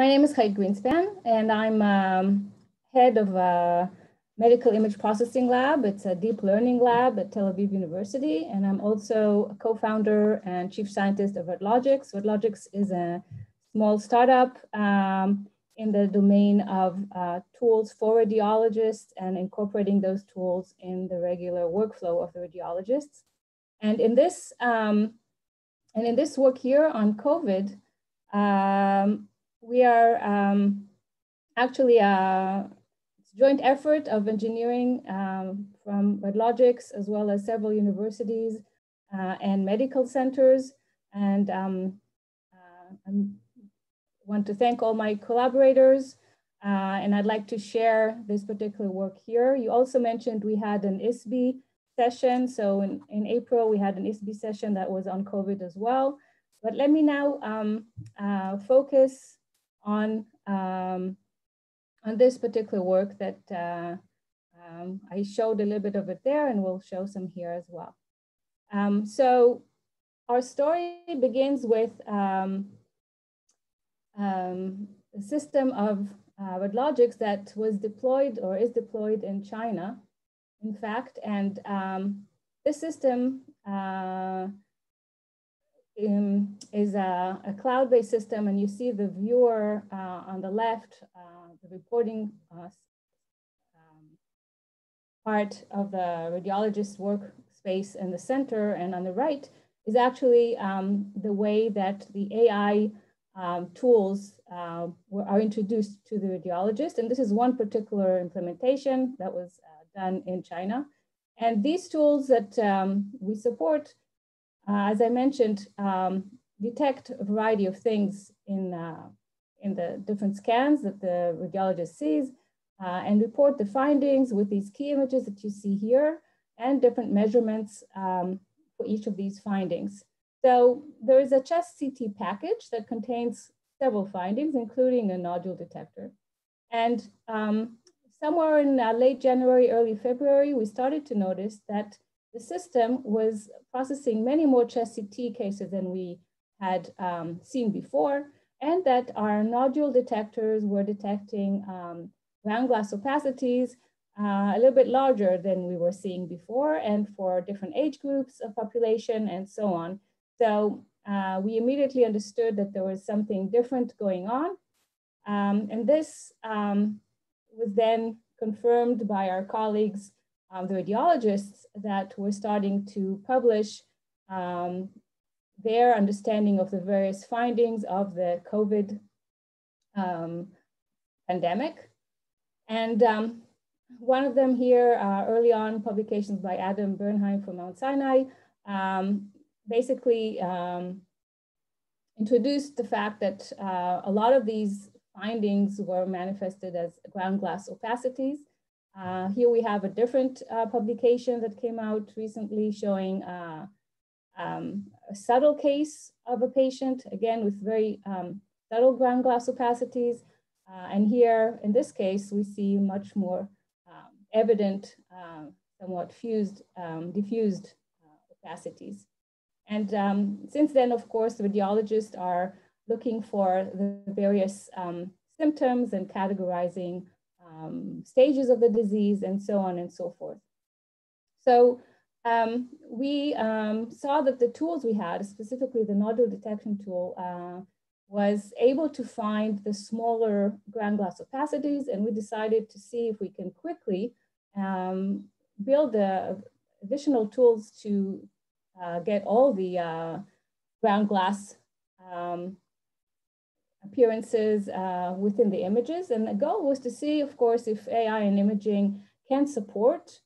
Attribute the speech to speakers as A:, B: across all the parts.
A: My name is Hayit Greenspan, and I'm um, head of a medical image processing lab. It's a deep learning lab at Tel Aviv University, and I'm also a co-founder and chief scientist of RADLogics. RADLogics is a small startup um, in the domain of uh, tools for radiologists and incorporating those tools in the regular workflow of the radiologists. And in this, um, and in this work here on COVID, um, we are um, actually a joint effort of engineering um, from RADLogics as well as several universities uh, and medical centers. And um, uh, I want to thank all my collaborators. Uh, and I'd like to share this particular work here. You also mentioned we had an ISBI session. So in, in April, we had an ISBI session that was on COVID as well. But let me now um, uh, focus on, um, on this particular work that uh, um, I showed a little bit of it there and we'll show some here as well. Um, so our story begins with um, um, a system of uh, RADLogics that was deployed or is deployed in China, in fact, and um, this system uh, is a, a cloud-based system, and you see the viewer uh, on the left, uh, the reporting uh, um, part of the radiologist workspace in the center, and on the right is actually um, the way that the AI um, tools uh, were, are introduced to the radiologist. And this is one particular implementation that was uh, done in China. And these tools that um, we support uh, as I mentioned, um, detect a variety of things in, uh, in the different scans that the radiologist sees uh, and report the findings with these key images that you see here and different measurements um, for each of these findings. So there is a chest CT package that contains several findings, including a nodule detector. And um, somewhere in uh, late January, early February, we started to notice that the system was processing many more chest CT cases than we had um, seen before, and that our nodule detectors were detecting um, ground glass opacities uh, a little bit larger than we were seeing before, and for different age groups of population and so on. So uh, we immediately understood that there was something different going on. Um, and this um, was then confirmed by our colleagues the radiologists that were starting to publish um, their understanding of the various findings of the COVID um, pandemic. And um, one of them here, uh, early on publications by Adam Bernheim from Mount Sinai, um, basically um, introduced the fact that uh, a lot of these findings were manifested as ground glass opacities uh, here we have a different uh, publication that came out recently showing uh, um, a subtle case of a patient, again, with very um, subtle ground glass opacities. Uh, and here, in this case, we see much more um, evident, um, somewhat fused, um, diffused uh, opacities. And um, since then, of course, radiologists are looking for the various symptoms and categorizing um, stages of the disease, and so on and so forth. So um, we um, saw that the tools we had, specifically the nodule detection tool, uh, was able to find the smaller ground glass opacities, and we decided to see if we can quickly um, build uh, additional tools to uh, get all the uh, ground glass um, appearances uh, within the images. And the goal was to see, of course, if AI and imaging can support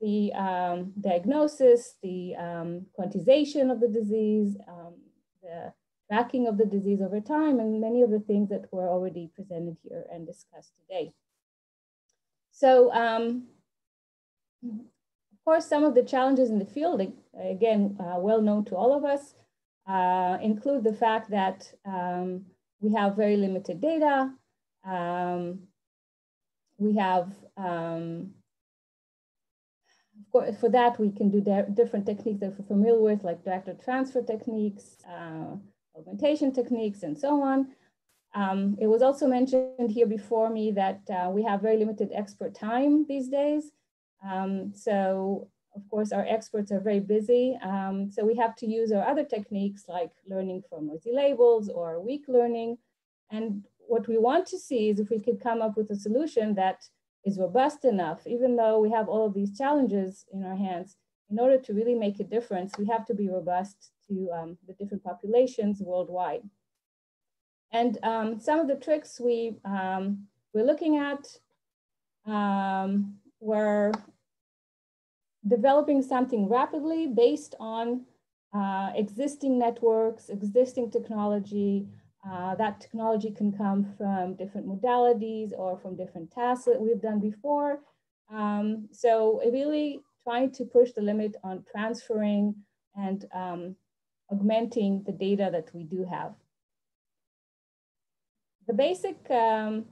A: the um, diagnosis, the um, quantization of the disease, um, the tracking of the disease over time, and many of the things that were already presented here and discussed today. So, um, of course, some of the challenges in the field, again, uh, well known to all of us, uh, include the fact that um, we have very limited data. Um, we have, um, for that, we can do different techniques that we're familiar with, like directed transfer techniques, uh, augmentation techniques, and so on. Um, it was also mentioned here before me that uh, we have very limited expert time these days. Um, so of course, our experts are very busy. Um, so we have to use our other techniques like learning from noisy labels or weak learning. And what we want to see is if we could come up with a solution that is robust enough, even though we have all of these challenges in our hands, in order to really make a difference, we have to be robust to um, the different populations worldwide. And um, some of the tricks we, um, we're looking at um, were developing something rapidly based on uh, existing networks, existing technology. Uh, that technology can come from different modalities or from different tasks that we've done before. Um, so really trying to push the limit on transferring and um, augmenting the data that we do have. The basic um,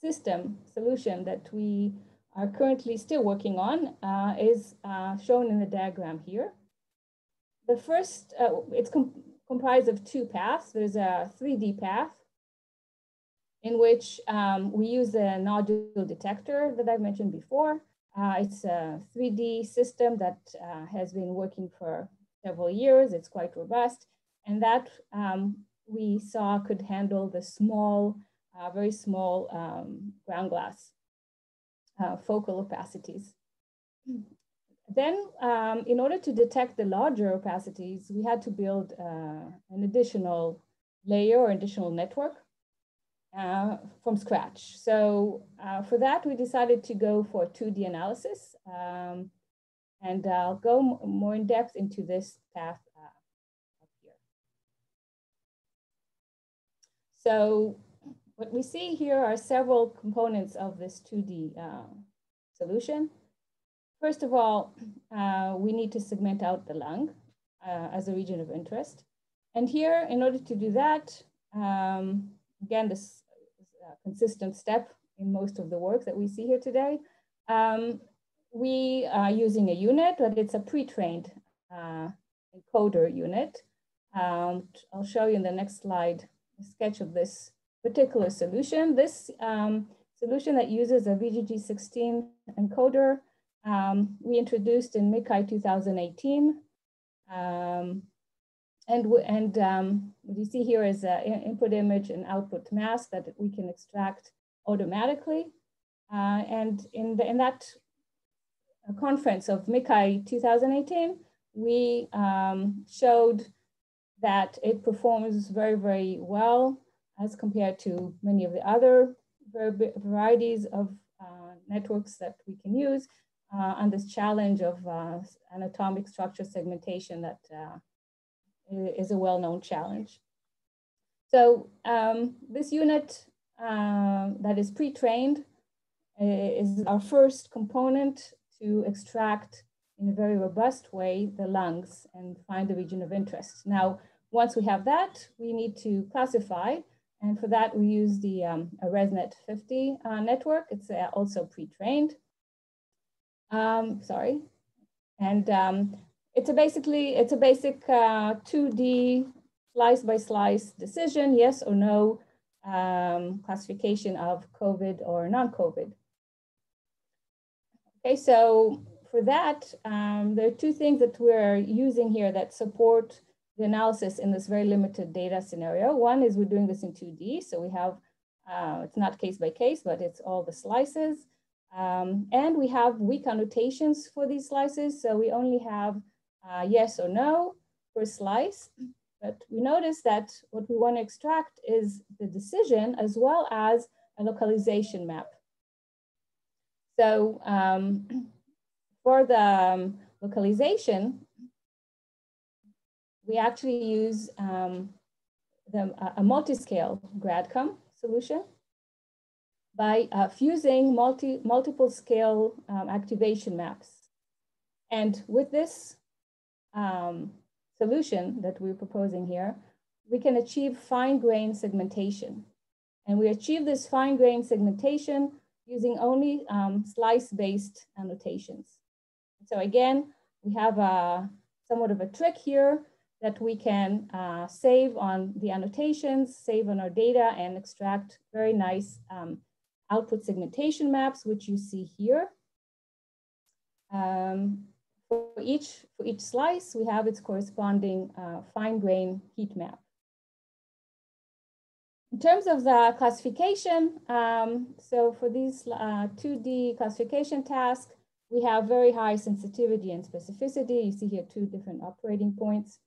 A: system solution that we are currently still working on uh, is uh, shown in the diagram here. The first, uh, it's com comprised of two paths. There's a 3D path in which um, we use a nodule detector that I've mentioned before. Uh, it's a 3D system that uh, has been working for several years. It's quite robust. And that um, we saw could handle the small, uh, very small um, ground glass uh, focal opacities. Then, um, in order to detect the larger opacities, we had to build uh, an additional layer or additional network uh, from scratch. So uh, for that, we decided to go for 2D analysis. Um, and I'll go more in depth into this path uh, up here. So what we see here are several components of this 2D uh, solution. First of all, uh, we need to segment out the lung uh, as a region of interest. And here, in order to do that, um, again, this consistent step in most of the work that we see here today, um, we are using a U-Net, but it's a pre-trained uh, encoder U-Net. Um, I'll show you in the next slide a sketch of this particular solution. This um, solution that uses a VGG16 encoder, um, we introduced in MICCAI 2018. Um, and and um, what you see here is an input image and output mask that we can extract automatically. Uh, and in, the, in that conference of MICCAI 2018, we um, showed that it performs very, very well as compared to many of the other varieties of uh, networks that we can use uh, on this challenge of uh, anatomic structure segmentation that uh, is a well-known challenge. So um, this U-Net uh, that is pre-trained uh, is our first component to extract in a very robust way the lungs and find the region of interest. Now, once we have that, we need to classify and for that, we use the um, ResNet 50 uh, network. It's uh, also pre-trained. Um, sorry. And um, it's a basically, it's a basic uh, 2D slice by slice decision, yes or no, um, classification of COVID or non-COVID. Okay, so for that, um, there are two things that we're using here that support the analysis in this very limited data scenario. One is we're doing this in 2D, so we have, uh, it's not case by case, but it's all the slices. Um, and we have weak annotations for these slices, so we only have uh, yes or no per slice. But we notice that what we want to extract is the decision as well as a localization map. So um, for the um, localization, we actually use um, the, a multi-scale Grad-CAM solution by uh, fusing multi, multiple scale um, activation maps. And with this um, solution that we're proposing here, we can achieve fine grain segmentation. And we achieve this fine grain segmentation using only um, slice-based annotations. So again, we have a, somewhat of a trick here that we can uh, save on the annotations, save on our data, and extract very nice um, output segmentation maps, which you see here. Um, for, each, for each slice, we have its corresponding uh, fine grain heat map. In terms of the classification, um, so for these uh, 2D classification tasks, we have very high sensitivity and specificity. You see here two different operating points.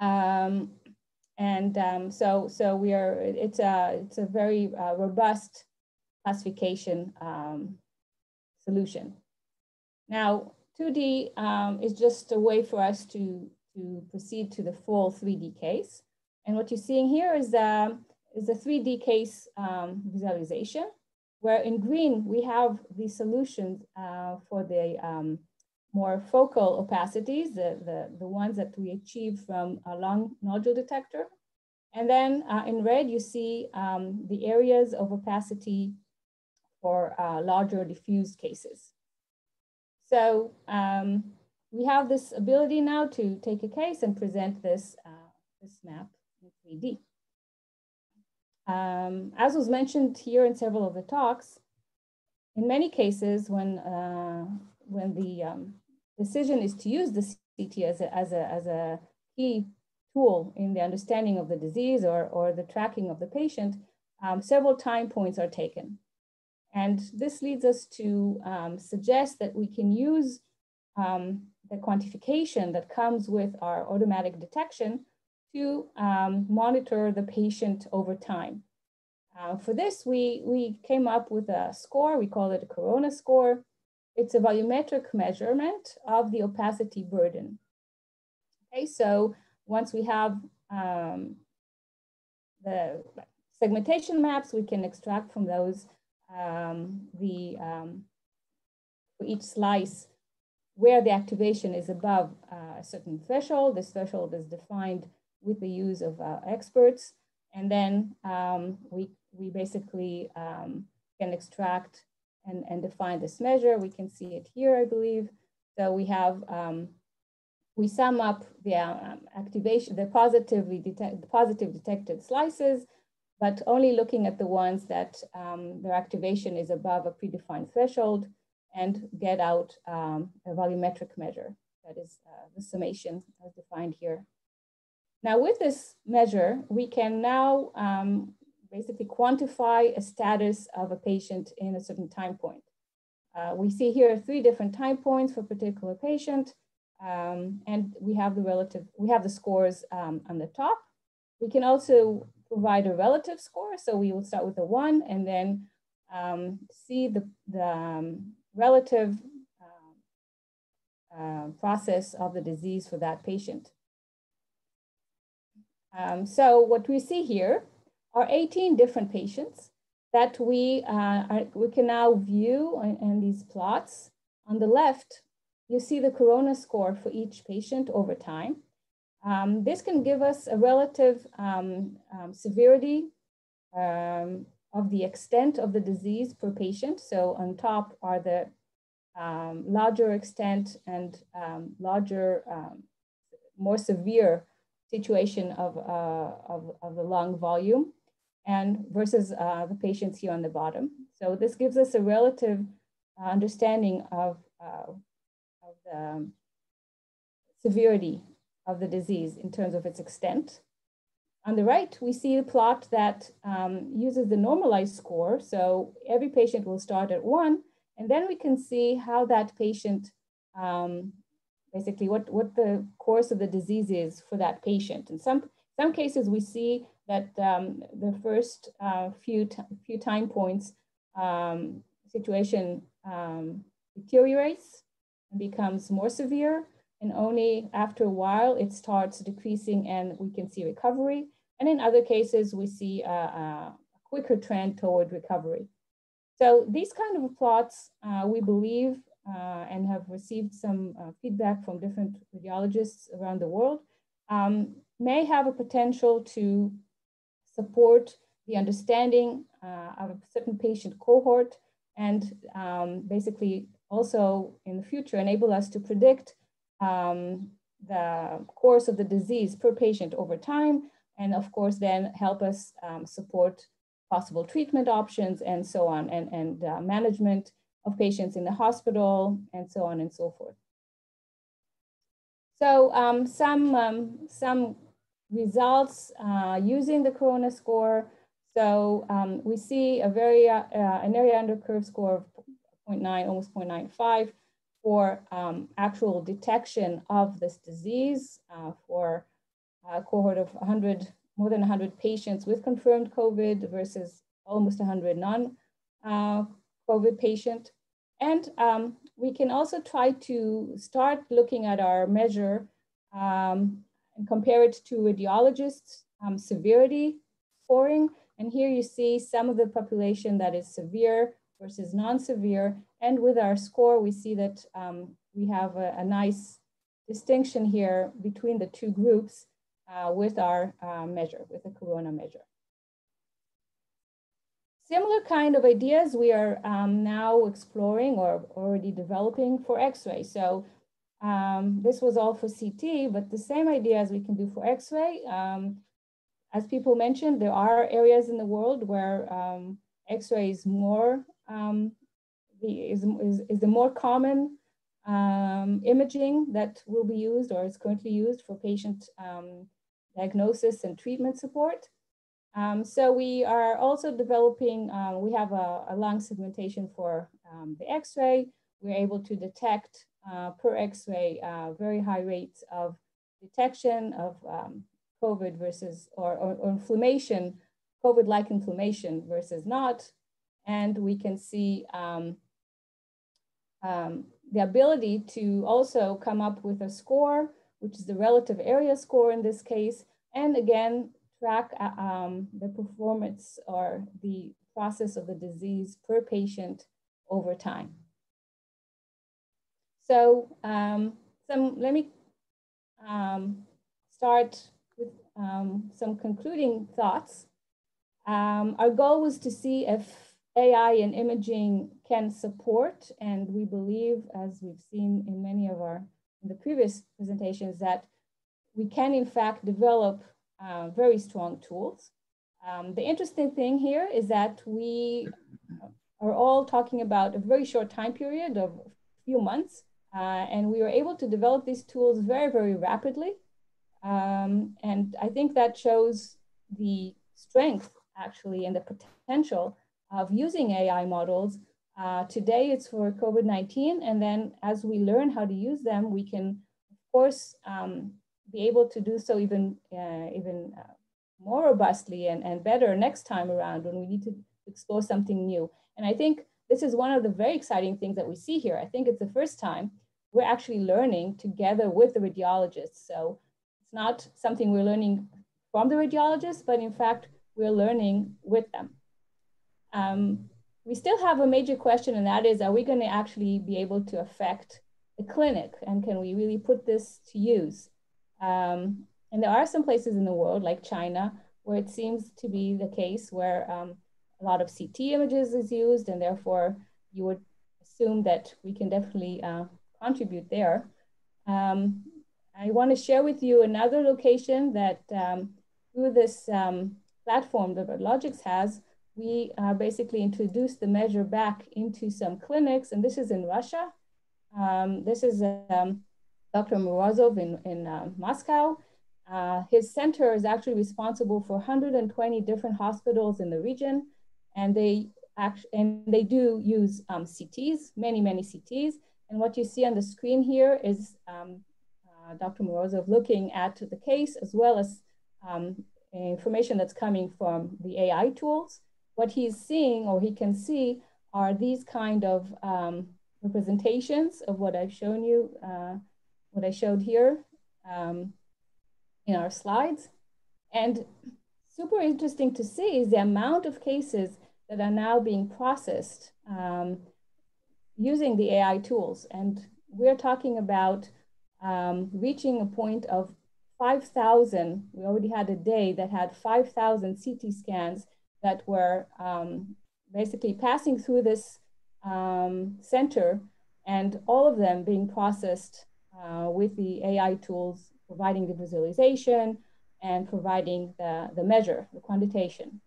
A: Um, and um, so, so we are, it's a, it's a very uh, robust classification um, solution. Now, 2D um, is just a way for us to, to proceed to the full 3D case. And what you're seeing here is, uh, is a 3D case um, visualization, where in green, we have the solutions uh, for the um, more focal opacities, the, the, the ones that we achieve from a lung nodule detector. And then uh, in red, you see um, the areas of opacity for uh, larger diffuse cases. So um, we have this ability now to take a case and present this, uh, this map in 3D. Um, as was mentioned here in several of the talks, in many cases when, uh, when the um, decision is to use the CT as a, as a, as a key tool in the understanding of the disease or, or the tracking of the patient, um, several time points are taken. And this leads us to um, suggest that we can use um, the quantification that comes with our automatic detection to um, monitor the patient over time. Uh, for this, we, we came up with a score, we call it a corona score. It's a volumetric measurement of the opacity burden. Okay, so once we have um, the segmentation maps, we can extract from those um, the um, for each slice where the activation is above a certain threshold. This threshold is defined with the use of uh, experts. And then um, we, we basically um, can extract and, and define this measure. We can see it here, I believe. So we have, um, we sum up the um, activation, the positively detect, the positive detected slices, but only looking at the ones that um, their activation is above a predefined threshold and get out um, a volumetric measure. That is uh, the summation as defined here. Now with this measure, we can now um, basically quantify a status of a patient in a certain time point. Uh, we see here three different time points for a particular patient, um, and we have the relative, we have the scores um, on the top. We can also provide a relative score. So we will start with a one and then um, see the, the um, relative uh, uh, process of the disease for that patient. Um, so what we see here are 18 different patients that we, uh, are, we can now view in, these plots. On the left, you see the corona score for each patient over time. Um, this can give us a relative um, um severity um, of the extent of the disease per patient. So on top are the um, larger extent and larger, more severe situation of, uh, of, of, the lung volume and versus uh, the patients here on the bottom. So this gives us a relative uh, understanding of, uh, of the severity of the disease in terms of its extent. On the right, we see a plot that um, uses the normalized score. So every patient will start at one, and then we can see how that patient um, basically what, what the course of the disease is for that patient. In some, some cases, we see that um, the first uh, few, few time points um, situation um, deteriorates and becomes more severe. And only after a while, it starts decreasing and we can see recovery. And in other cases, we see a, a quicker trend toward recovery. So these kind of plots, uh, we believe, uh, and have received some uh, feedback from different radiologists around the world, um, may have a potential to support the understanding uh, of a certain patient cohort and um, basically also in the future enable us to predict um, the course of the disease per patient over time, and of course then help us um, support possible treatment options and so on, and, and uh, management of patients in the hospital, and so on and so forth. So um, some, um, some results uh, using the Corona score. So um, we see a very, uh, uh an area under curve score of 0.9, almost 0.95 for um, actual detection of this disease uh, for a cohort of 100, more than 100 patients with confirmed COVID versus almost 100 non-COVID uh, patient. And um, we can also try to start looking at our measure um, and compare it to radiologists' um, severity scoring. And here you see some of the population that is severe versus non-severe. And with our score, we see that um, we have a, a, nice distinction here between the two groups uh, with our uh, measure, with the corona measure. Similar kind of ideas we are um, now exploring or already developing for X-ray. So um, this was all for CT, but the same idea as we can do for X-ray. Um, as people mentioned, there are areas in the world where um, X-ray is more um, is, is, is the more common um, imaging that will be used or is currently used for patient diagnosis and treatment support. Um, so we are also developing, uh, we have a, a, lung segmentation for um, the X-ray. We're able to detect uh, per X-ray uh, very high rates of detection of um, COVID versus, or, or, or inflammation, COVID-like inflammation versus not. And we can see um, um, the ability to also come up with a score, which is the relative area score in this case. And again, track uh, um, the performance or the process of the disease per patient over time. So um, some, let me um, start with um, some concluding thoughts. Um, our goal was to see if AI and imaging can support, and we believe, as we've seen in many of our in the previous presentations, that we can in fact develop uh, very strong tools. Um, the interesting thing here is that we are all talking about a very short time period of a few months, uh, and we were able to develop these tools very, very rapidly. Um, and I think that shows the strength actually and the potential of using AI models. Uh, today it's for COVID-19, and then as we learn how to use them, we can, of course, um, be able to do so even, uh, even uh, more robustly and, and better next time around when we need to explore something new. And I think this is one of the very exciting things that we see here. I think it's the first time we're actually learning together with the radiologists. So it's not something we're learning from the radiologists, but in fact, we're learning with them. Um, we still have a major question, and that is, are we going to actually be able to affect the clinic? And can we really put this to use? Um, and there are some places in the world, like China, where it seems to be the case where um, a lot of CT images is used, and therefore you would assume that we can definitely uh, contribute there. Um, I want to share with you another location that um, through this um, platform that Logix has, we uh, basically introduced the measure back into some clinics, and this is in Russia. Um, this is um, Dr. Morozov in, in uh, Moscow. Uh, his center is actually responsible for 120 different hospitals in the region, and they actually and they do use um, CTs, many, many CTs. And what you see on the screen here is um, uh, Dr. Morozov looking at the case as well as um, information that's coming from the AI tools. What he's seeing or he can see are these kind of um, representations of what I've shown you uh, what I showed here um, in our slides. And super interesting to see is the amount of cases that are now being processed um, using the AI tools. And we're talking about um, reaching a point of 5,000. We already had a day that had 5,000 CT scans that were um, basically passing through this um, center and all of them being processed uh, with the AI tools, providing the visualization and providing the, the measure, the quantitation.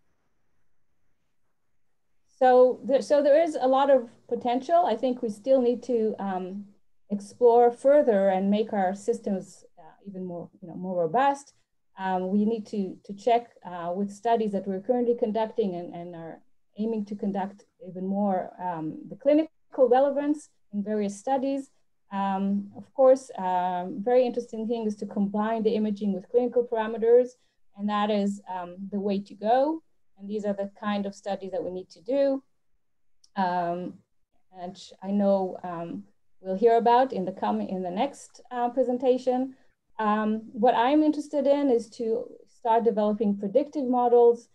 A: So there, so there is a lot of potential. I think we still need to um, explore further and make our systems uh, even more, you know, more robust. Um, we need to, to check uh, with studies that we're currently conducting and, and are aiming to conduct even more um, the clinical relevance in various studies. Um, of course, um, very interesting thing is to combine the imaging with clinical parameters, and that is um, the way to go. And these are the kind of studies that we need to do. Um, and I know um, we'll hear about in the coming in the next uh, presentation. Um, what I'm interested in is to start developing predictive models,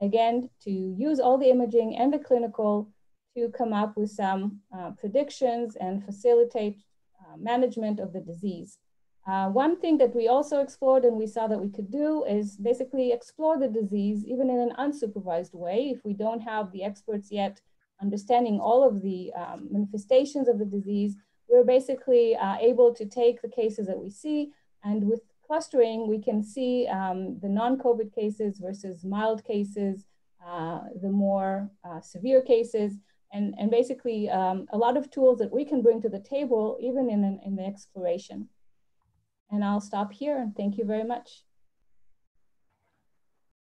A: again, to use all the imaging and the clinical to come up with some uh, predictions and facilitate uh, management of the disease. Uh, one thing that we also explored and we saw that we could do is basically explore the disease even in an unsupervised way. If we don't have the experts yet understanding all of the um, manifestations of the disease we're basically uh, able to take the cases that we see. And with clustering, we can see um, the non-COVID cases versus mild cases, uh, the more uh, severe cases, and, and basically um, a lot of tools that we can bring to the table, even in, in the exploration. And I'll stop here and thank you very much.